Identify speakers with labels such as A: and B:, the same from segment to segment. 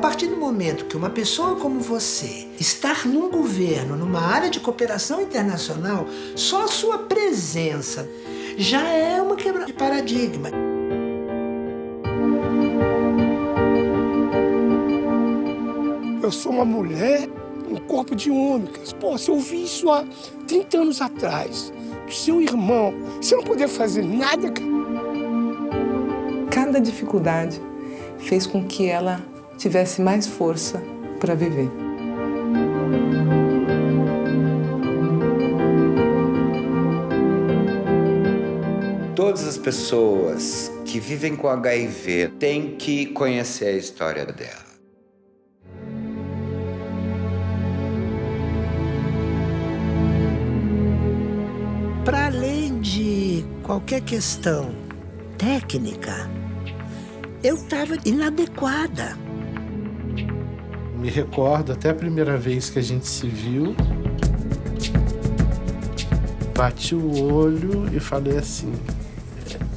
A: partir do momento que uma pessoa como você estar num governo, numa área de cooperação internacional, só a sua presença já é uma quebra de paradigma.
B: Eu sou uma mulher, um corpo de homem. Pô, se eu vi isso há 30 anos atrás, do seu irmão, você não poder fazer nada.
C: Cada dificuldade fez com que ela tivesse mais força para viver.
D: Todas as pessoas que vivem com HIV têm que conhecer a história dela.
A: Para além de qualquer questão técnica, eu estava inadequada.
E: Me recordo até a primeira vez que a gente se viu. Bati o olho e falei assim: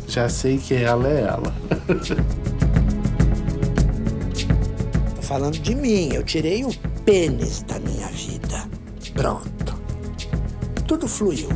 E: já sei que ela é ela.
A: Tô falando de mim, eu tirei o pênis da minha vida. Pronto. Tudo fluiu.